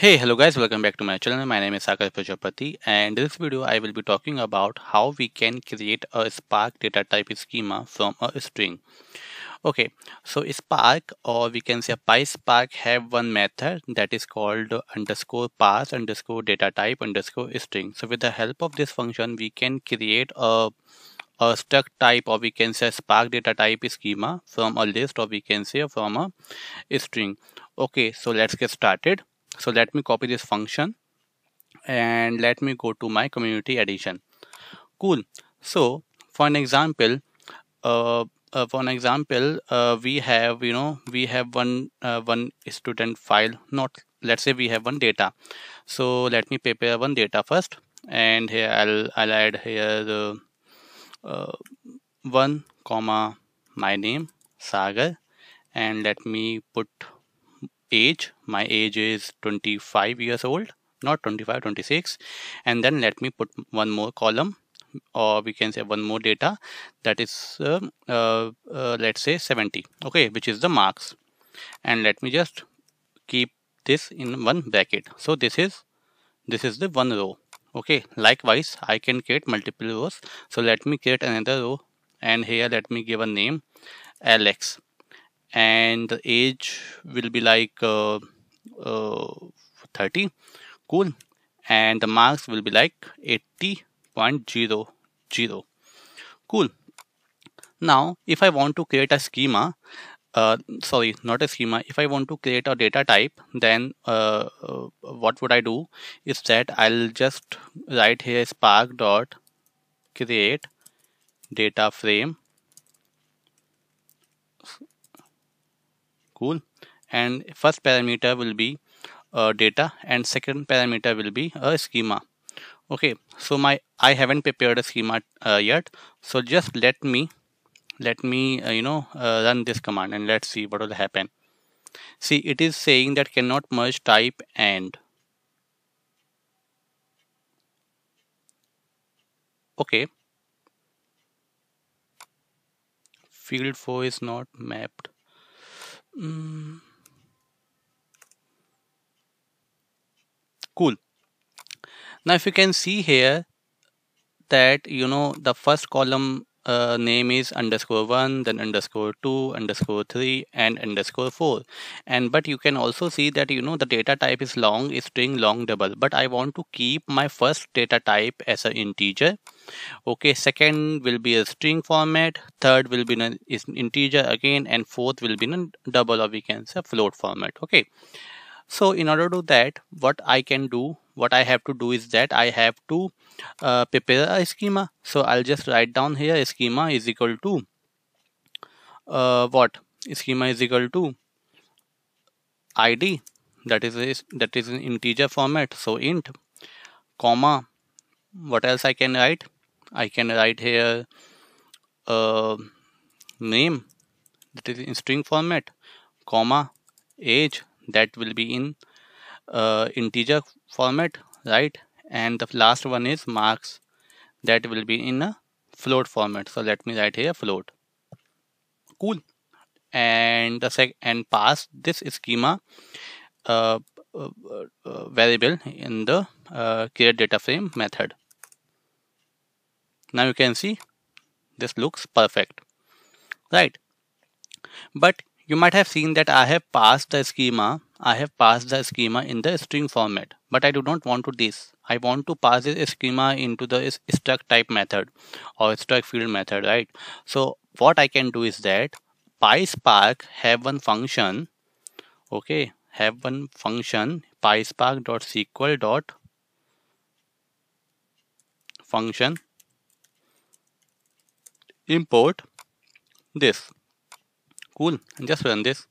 Hey, hello guys, welcome back to my channel. My name is Sagar Prajapati and in this video I will be talking about how we can create a Spark data type schema from a string. Okay, so Spark or we can say PySpark have one method that is called underscore parse underscore data type underscore string. So with the help of this function we can create a a struct type or we can say spark data type schema from a list or we can say from a string okay so let's get started so let me copy this function and let me go to my community edition cool. So for an example uh, uh, for an example uh, we have you know we have one uh, one student file not let's say we have one data. So let me prepare one data first and here I'll I'll add here the uh, one comma my name Sagar and let me put age. My age is 25 years old not 25 26 and then let me put one more column or we can say one more data. That is uh, uh, uh, let's say 70 okay which is the marks. And let me just keep this in one bracket. So this is this is the one row okay. Likewise I can create multiple rows. So let me create another row. And here let me give a name Alex and the age will be like uh, uh, 30 cool. And the marks will be like 80.00 cool. Now if I want to create a schema uh, sorry not a schema. If I want to create a data type then uh, uh, what would I do? Is that I'll just write here spark dot create data frame and first parameter will be uh, data and second parameter will be a schema. Okay so my I haven't prepared a schema uh, yet. So just let me let me uh, you know uh, run this command and let's see what will happen. See it is saying that cannot merge type and. Okay. Field 4 is not mapped mm. cool now if you can see here that you know the first column uh, name is underscore 1 then underscore 2 underscore 3 and underscore 4 and but you can also see that you know the data type is long is string long double. But I want to keep my first data type as an integer. Okay second will be a string format third will be an integer again and fourth will be in double or we can say float format. Okay. So in order to that what I can do what I have to do is that I have to uh, prepare a schema. So I'll just write down here schema is equal to uh, what? Schema is equal to id that is that is an integer format. So int comma what else I can write? I can write here uh, name that is in string format comma age that will be in uh, integer format right and the last one is marks that will be in a float format. So let me write here float. Cool. And the sec and pass this schema uh, uh, uh, variable in the uh, create data frame method. Now you can see this looks perfect. Right. But you might have seen that I have passed the schema I have passed the schema in the string format but I do not want to this I want to pass this schema into the struct type method or struct field method right? So what I can do is that PySpark have one function okay? Have one function pyspark.sql dot function import this. Cool. And just run this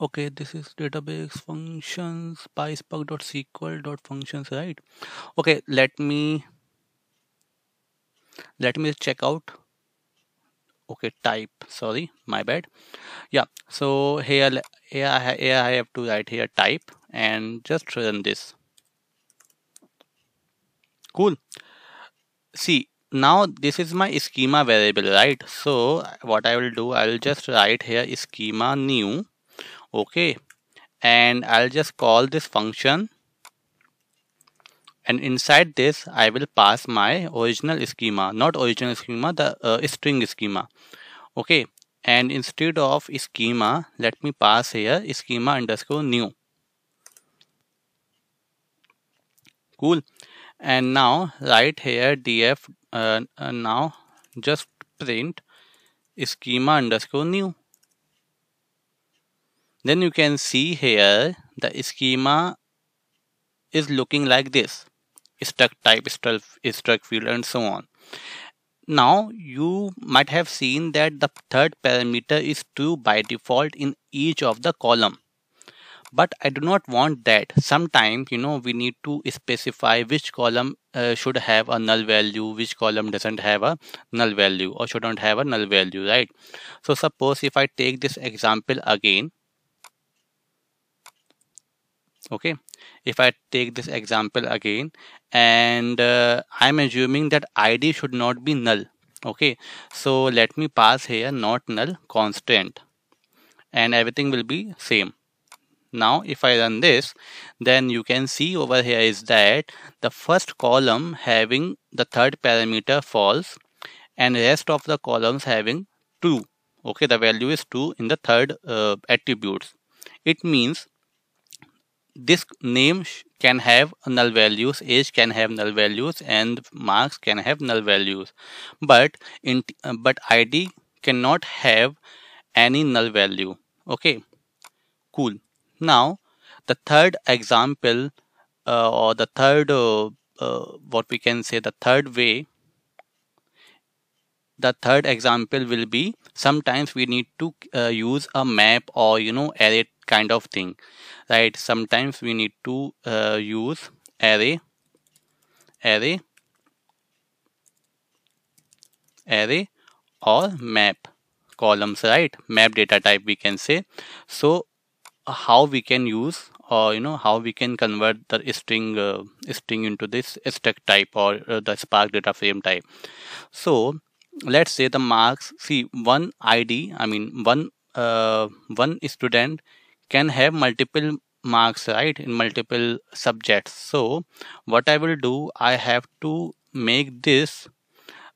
okay this is database functions pyspark.sql dot functions right? Okay let me let me check out. Okay type sorry my bad. Yeah so here here here I have to write here type and just run this. Cool. See now this is my schema variable right? So what I will do I will just write here schema new okay. And I'll just call this function. And inside this I will pass my original schema not original schema the uh, string schema. Okay. And instead of schema let me pass here schema underscore new. Cool. And now right here df uh, uh, now just print schema underscore new then you can see here the schema is looking like this. Struct type struct, struct field and so on. Now you might have seen that the third parameter is true by default in each of the column. But I do not want that. Sometimes you know we need to specify which column uh, should have a null value which column doesn't have a null value or shouldn't have a null value right? So suppose if I take this example again okay? If I take this example again and uh, I'm assuming that ID should not be null. Okay? So let me pass here not null constant. And everything will be same. Now if I run this then you can see over here is that the first column having the third parameter false and rest of the columns having 2 okay? The value is 2 in the third uh, attributes. It means this name can have null values age can have null values and marks can have null values. But in but id cannot have any null value. Okay cool. Now the third example uh, or the third uh, uh, what we can say the third way the third example will be sometimes we need to uh, use a map or you know array kind of thing right? Sometimes we need to uh, use array array array or map columns right? Map data type we can say. So how we can use or you know how we can convert the string uh, string into this struct type or uh, the spark data frame type. So let's say the marks see one id i mean one uh, one student can have multiple marks right in multiple subjects. So what I will do I have to make this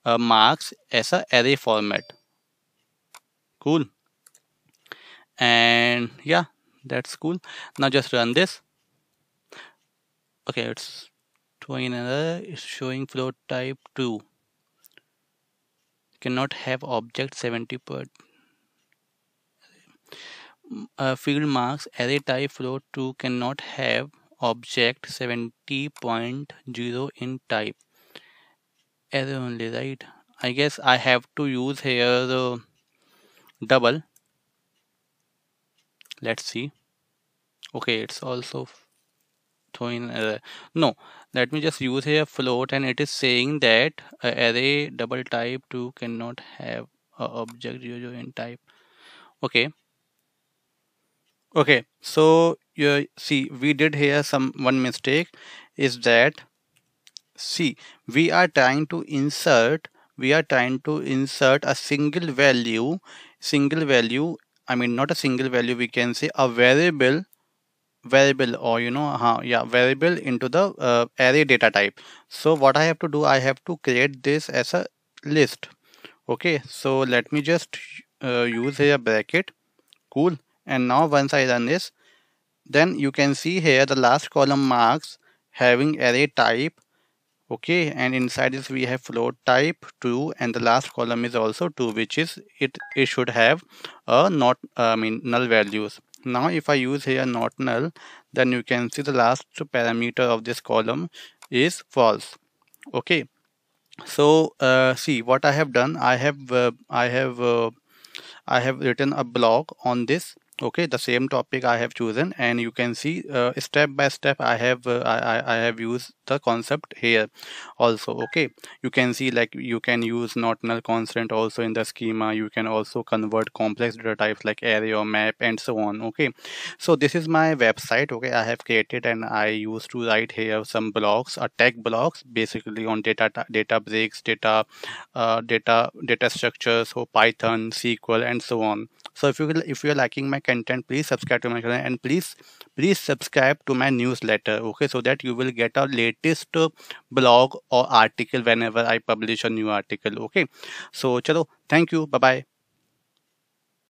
uh, marks as a array format. Cool. And yeah that's cool. Now just run this. Okay it's showing another it's showing float type 2 cannot have object 70 per uh, field marks array type float 2 cannot have object 70.0 in type. Array only right? I guess I have to use here the double. Let's see. Okay it's also throwing array no let me just use here float and it is saying that uh, array double type 2 cannot have a object 0 in type. Okay okay so you see we did here some one mistake is that see we are trying to insert we are trying to insert a single value single value i mean not a single value we can say a variable variable or you know uh, yeah variable into the uh, array data type. So what i have to do i have to create this as a list. Okay so let me just uh, use here bracket. Cool and now once I run this then you can see here the last column marks having array type. Okay and inside this we have float type 2 and the last column is also 2 which is it it should have a not I mean null values. Now if I use here not null then you can see the last parameter of this column is false. Okay so uh, see what I have done. I have uh, I have uh, I have written a blog on this okay the same topic i have chosen and you can see uh, step by step i have uh, I, I have used the concept here also. Okay you can see like you can use not null constant also in the schema. You can also convert complex data types like array or map and so on. Okay so this is my website. Okay i have created and i used to write here some blogs a tech blogs basically on data Databricks data uh, data data structures so python sql and so on. So if you if you're liking my content please subscribe to my channel and please please subscribe to my newsletter okay? So that you will get our latest uh, blog or article whenever i publish a new article okay? So chalo thank you bye bye